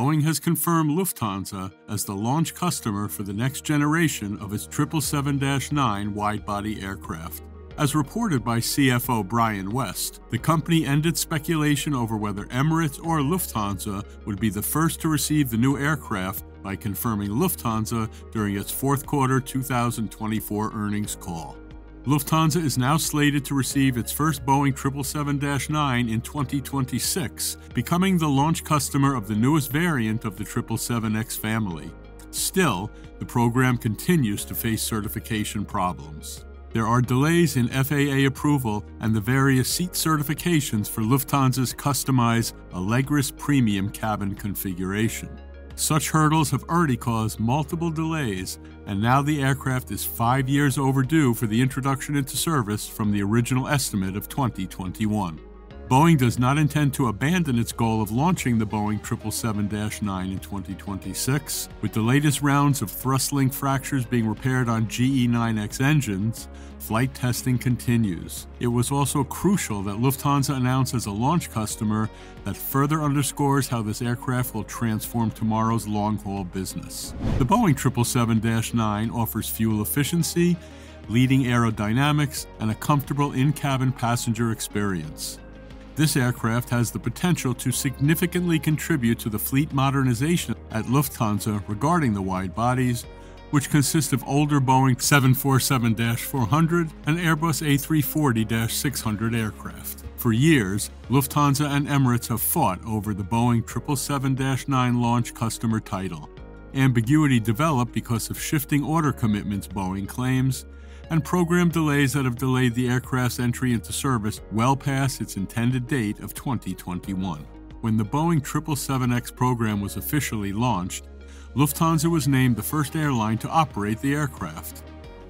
Boeing has confirmed Lufthansa as the launch customer for the next generation of its 777 9 wide body aircraft. As reported by CFO Brian West, the company ended speculation over whether Emirates or Lufthansa would be the first to receive the new aircraft by confirming Lufthansa during its fourth quarter 2024 earnings call. Lufthansa is now slated to receive its first Boeing 777 9 in 2026, becoming the launch customer of the newest variant of the 777X family. Still, the program continues to face certification problems. There are delays in FAA approval and the various seat certifications for Lufthansa's customized Allegris Premium cabin configuration. Such hurdles have already caused multiple delays, and now the aircraft is five years overdue for the introduction into service from the original estimate of 2021. Boeing does not intend to abandon its goal of launching the Boeing 777 9 in 2026. With the latest rounds of thrust link fractures being repaired on GE9X engines, flight testing continues. It was also crucial that Lufthansa announced as a launch customer that further underscores how this aircraft will transform tomorrow's long haul business. The Boeing 777 9 offers fuel efficiency, leading aerodynamics, and a comfortable in cabin passenger experience. This aircraft has the potential to significantly contribute to the fleet modernization at Lufthansa regarding the wide bodies, which consist of older Boeing 747 400 and Airbus A340 600 aircraft. For years, Lufthansa and Emirates have fought over the Boeing 777 9 launch customer title. Ambiguity developed because of shifting order commitments, Boeing claims, and program delays that have delayed the aircraft's entry into service well past its intended date of 2021. When the Boeing 777X program was officially launched, Lufthansa was named the first airline to operate the aircraft.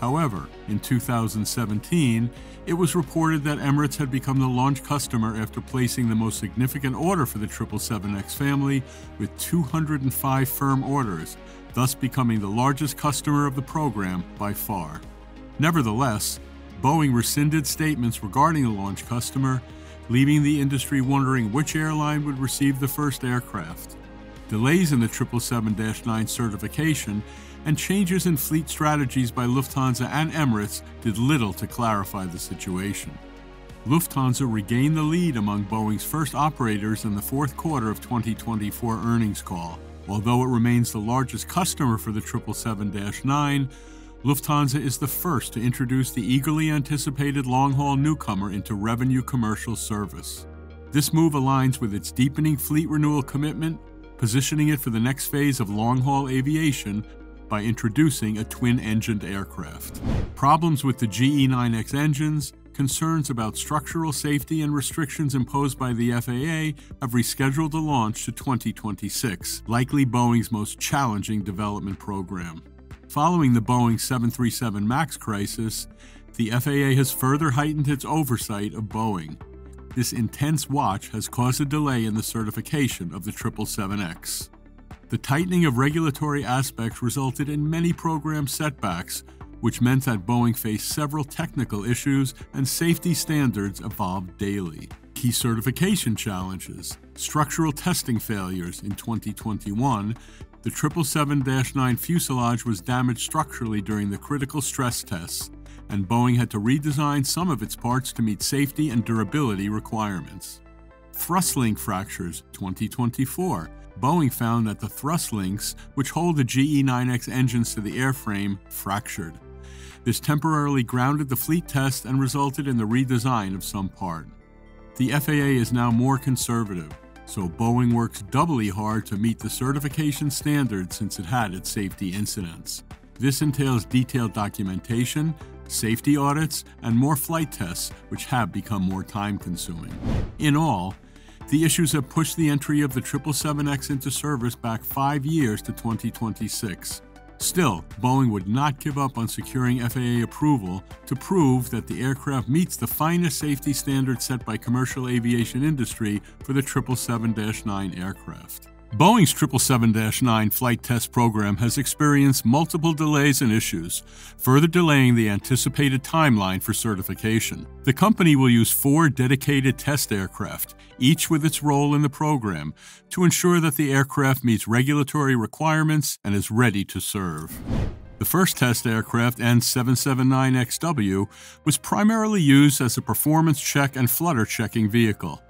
However, in 2017, it was reported that Emirates had become the launch customer after placing the most significant order for the 777X family with 205 firm orders, thus becoming the largest customer of the program by far. Nevertheless, Boeing rescinded statements regarding the launch customer, leaving the industry wondering which airline would receive the first aircraft. Delays in the 777 9 certification and changes in fleet strategies by Lufthansa and Emirates did little to clarify the situation. Lufthansa regained the lead among Boeing's first operators in the fourth quarter of 2024 earnings call. Although it remains the largest customer for the 777 9, Lufthansa is the first to introduce the eagerly anticipated long haul newcomer into revenue commercial service. This move aligns with its deepening fleet renewal commitment, positioning it for the next phase of long haul aviation by introducing a twin engined aircraft. Problems with the GE9X engines, concerns about structural safety, and restrictions imposed by the FAA have rescheduled the launch to 2026, likely Boeing's most challenging development program. Following the Boeing 737 MAX crisis, the FAA has further heightened its oversight of Boeing. This intense watch has caused a delay in the certification of the 777X. The tightening of regulatory aspects resulted in many program setbacks, which meant that Boeing faced several technical issues and safety standards evolved daily. Key certification challenges, structural testing failures in 2021, the 777 9 fuselage was damaged structurally during the critical stress tests, and Boeing had to redesign some of its parts to meet safety and durability requirements. Thrust link fractures 2024. Boeing found that the thrust links, which hold the GE9X engines to the airframe, fractured. This temporarily grounded the fleet test and resulted in the redesign of some part. The FAA is now more conservative, so Boeing works doubly hard to meet the certification standards since it had its safety incidents. This entails detailed documentation, safety audits, and more flight tests, which have become more time consuming. In all, the issues have pushed the entry of the 777X into service back five years to 2026. Still, Boeing would not give up on securing FAA approval to prove that the aircraft meets the finest safety standards set by commercial aviation industry for the 777-9 aircraft. Boeing's 777 9 flight test program has experienced multiple delays and issues, further delaying the anticipated timeline for certification. The company will use four dedicated test aircraft, each with its role in the program, to ensure that the aircraft meets regulatory requirements and is ready to serve. The first test aircraft, N779XW, was primarily used as a performance check and flutter checking vehicle.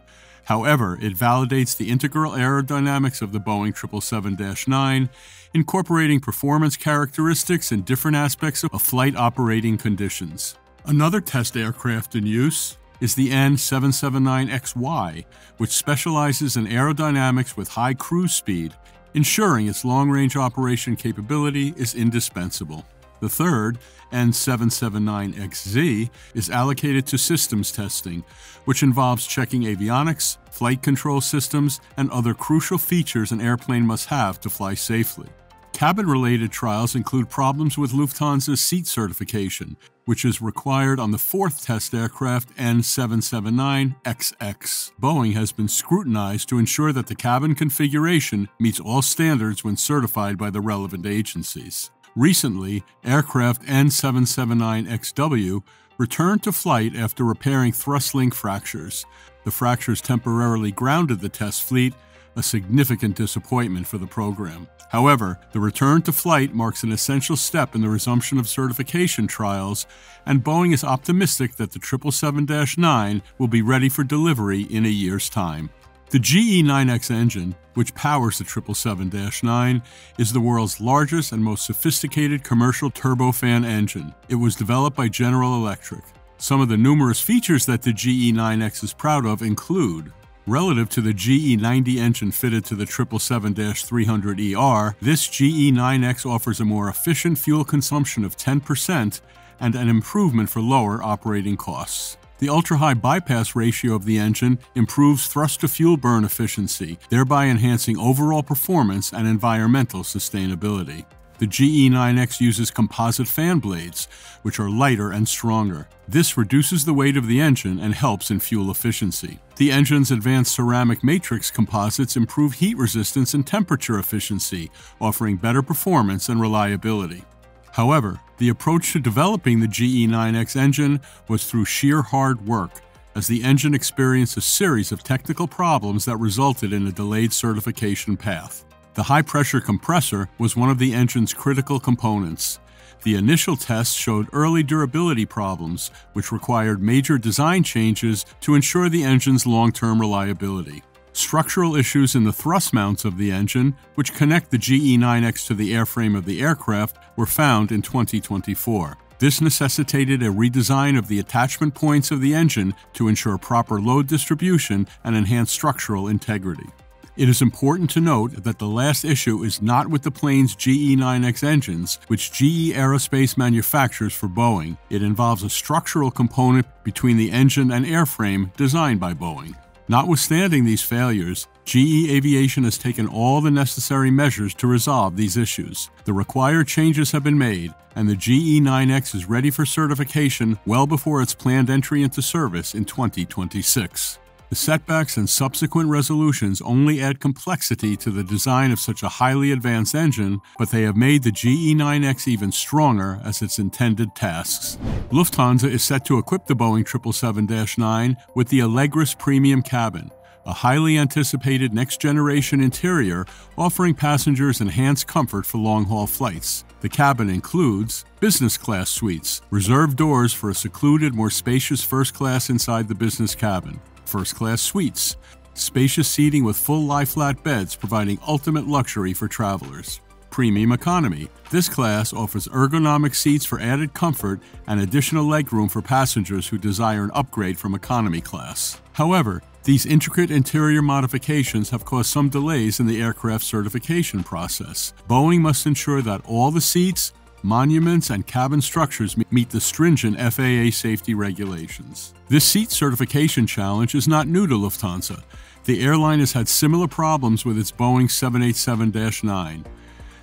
However, it validates the integral aerodynamics of the Boeing 777 9, incorporating performance characteristics and different aspects of flight operating conditions. Another test aircraft in use is the N779XY, which specializes in aerodynamics with high cruise speed, ensuring its long range operation capability is indispensable. The third, N779XZ, is allocated to systems testing, which involves checking avionics, flight control systems, and other crucial features an airplane must have to fly safely. Cabin related trials include problems with Lufthansa's seat certification, which is required on the fourth test aircraft N779XX. Boeing has been scrutinized to ensure that the cabin configuration meets all standards when certified by the relevant agencies. Recently, aircraft N779XW returned to flight after repairing thrust link fractures. The fractures temporarily grounded the test fleet, a significant disappointment for the program. However, the return to flight marks an essential step in the resumption of certification trials, and Boeing is optimistic that the 777 9 will be ready for delivery in a year's time. The GE9X engine, which powers the 777 9, is the world's largest and most sophisticated commercial turbofan engine. It was developed by General Electric. Some of the numerous features that the GE9X is proud of include Relative to the GE90 engine fitted to the 777-300ER, this GE9X offers a more efficient fuel consumption of 10% and an improvement for lower operating costs. The ultra high bypass ratio of the engine improves thrust to fuel burn efficiency, thereby enhancing overall performance and environmental sustainability. The GE9X uses composite fan blades, which are lighter and stronger. This reduces the weight of the engine and helps in fuel efficiency. The engine's advanced ceramic matrix composites improve heat resistance and temperature efficiency, offering better performance and reliability. However, the approach to developing the GE9X engine was through sheer hard work, as the engine experienced a series of technical problems that resulted in a delayed certification path. The high pressure compressor was one of the engine's critical components. The initial tests showed early durability problems, which required major design changes to ensure the engine's long term reliability. Structural issues in the thrust mounts of the engine, which connect the GE9X to the airframe of the aircraft, were found in 2024. This necessitated a redesign of the attachment points of the engine to ensure proper load distribution and enhance structural integrity. It is important to note that the last issue is not with the plane's GE9X engines, which GE Aerospace manufactures for Boeing. It involves a structural component between the engine and airframe designed by Boeing. Notwithstanding these failures, GE Aviation has taken all the necessary measures to resolve these issues. The required changes have been made, and the GE9X is ready for certification well before its planned entry into service in 2026. The setbacks and subsequent resolutions only add complexity to the design of such a highly advanced engine, but they have made the GE9X even stronger as its intended tasks. Lufthansa is set to equip the Boeing 777 9 with the Allegris Premium Cabin, a highly anticipated next generation interior offering passengers enhanced comfort for long haul flights. The cabin includes business class suites, reserved doors for a secluded, more spacious first class inside the business cabin, first class suites, spacious seating with full lie flat beds providing ultimate luxury for travelers. Premium Economy. This class offers ergonomic seats for added comfort and additional legroom for passengers who desire an upgrade from economy class. However, these intricate interior modifications have caused some delays in the aircraft certification process. Boeing must ensure that all the seats, monuments, and cabin structures meet the stringent FAA safety regulations. This seat certification challenge is not new to Lufthansa. The airline has had similar problems with its Boeing 787 9.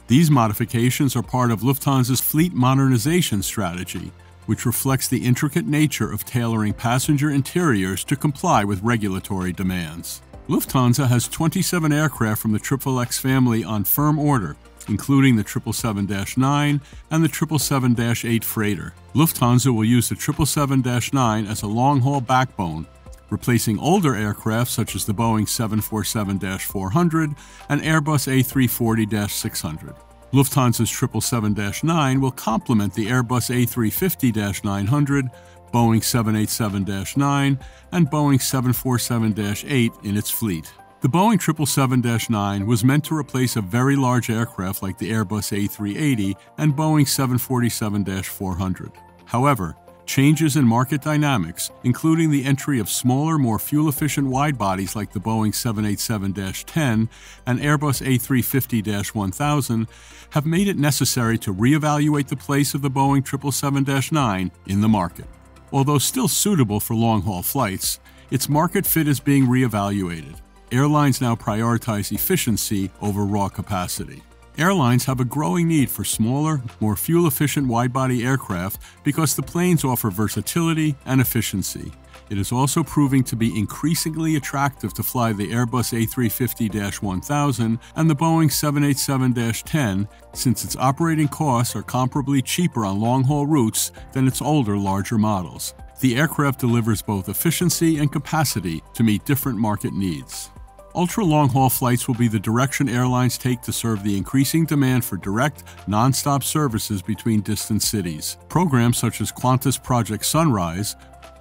These modifications are part of Lufthansa's fleet modernization strategy, which reflects the intricate nature of tailoring passenger interiors to comply with regulatory demands. Lufthansa has 27 aircraft from the XXX family on firm order, including the 777 9 and the 777 8 freighter. Lufthansa will use the 777 9 as a long haul backbone, replacing older aircraft such as the Boeing 747 400 and Airbus A340 600. Lufthansa's 777 9 will complement the Airbus A350 900, Boeing 787 9, and Boeing 747 8 in its fleet. The Boeing 777 9 was meant to replace a very large aircraft like the Airbus A380 and Boeing 747 400. However, changes in market dynamics, including the entry of smaller, more fuel efficient wide bodies like the Boeing 787 10 and Airbus A350 1000, have made it necessary to reevaluate the place of the Boeing 777 9 in the market. Although still suitable for long haul flights, its market fit is being reevaluated airlines now prioritize efficiency over raw capacity. Airlines have a growing need for smaller, more fuel efficient wide body aircraft because the planes offer versatility and efficiency. It is also proving to be increasingly attractive to fly the Airbus A350 1000 and the Boeing 787 10 since its operating costs are comparably cheaper on long haul routes than its older, larger models. The aircraft delivers both efficiency and capacity to meet different market needs. Ultra long haul flights will be the direction airlines take to serve the increasing demand for direct, non-stop services between distant cities. Programs such as Qantas Project Sunrise,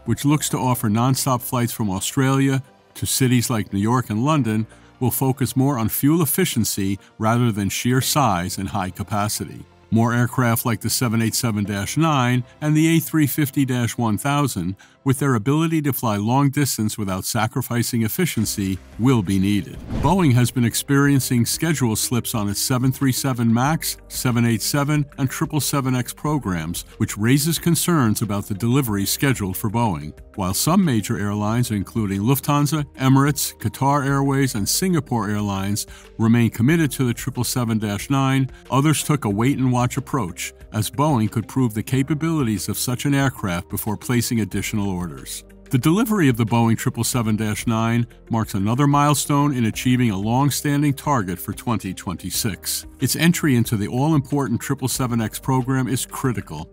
which looks to offer non-stop flights from Australia to cities like New York and London, will focus more on fuel efficiency rather than sheer size and high capacity. More aircraft like the 787 9 and the A350 1000, with their ability to fly long distance without sacrificing efficiency, will be needed. Boeing has been experiencing schedule slips on its 737 MAX, 787, and 777X programs, which raises concerns about the deliveries scheduled for Boeing. While some major airlines, including Lufthansa, Emirates, Qatar Airways, and Singapore Airlines, remain committed to the 777 9, others took a wait and watch approach, as Boeing could prove the capabilities of such an aircraft before placing additional orders. The delivery of the Boeing 777 9 marks another milestone in achieving a long standing target for 2026. Its entry into the all important 777X program is critical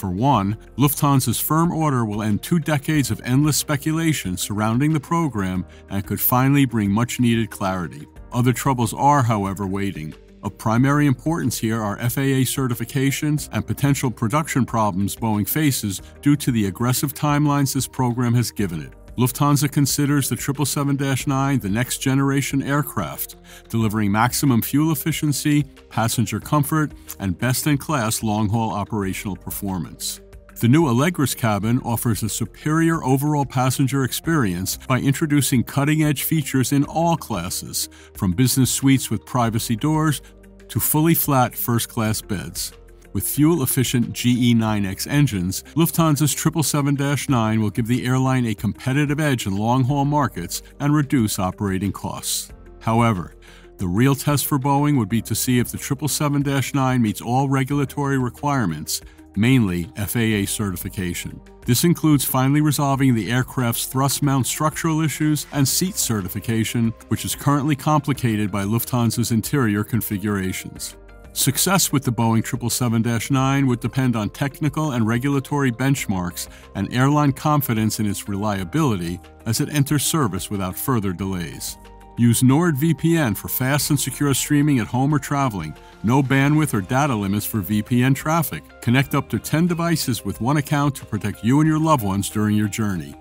for one, Lufthansa's firm order will end two decades of endless speculation surrounding the program and could finally bring much needed clarity. Other troubles are, however, waiting. Of primary importance here are FAA certifications and potential production problems Boeing faces due to the aggressive timelines this program has given it. Lufthansa considers the 777 9 the next generation aircraft, delivering maximum fuel efficiency, passenger comfort, and best in class long haul operational performance. The new Allegris cabin offers a superior overall passenger experience by introducing cutting edge features in all classes, from business suites with privacy doors to fully flat first class beds. With fuel efficient GE9X engines, Lufthansa's 777 9 will give the airline a competitive edge in long haul markets and reduce operating costs. However, the real test for Boeing would be to see if the 777 9 meets all regulatory requirements, mainly FAA certification. This includes finally resolving the aircraft's thrust mount structural issues and seat certification, which is currently complicated by Lufthansa's interior configurations. Success with the Boeing 777 9 would depend on technical and regulatory benchmarks and airline confidence in its reliability as it enters service without further delays. Use NordVPN for fast and secure streaming at home or traveling. No bandwidth or data limits for VPN traffic. Connect up to 10 devices with one account to protect you and your loved ones during your journey.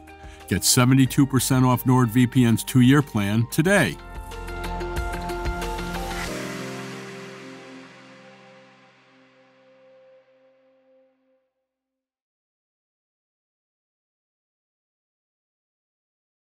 Get 72% off NordVPN's two year plan today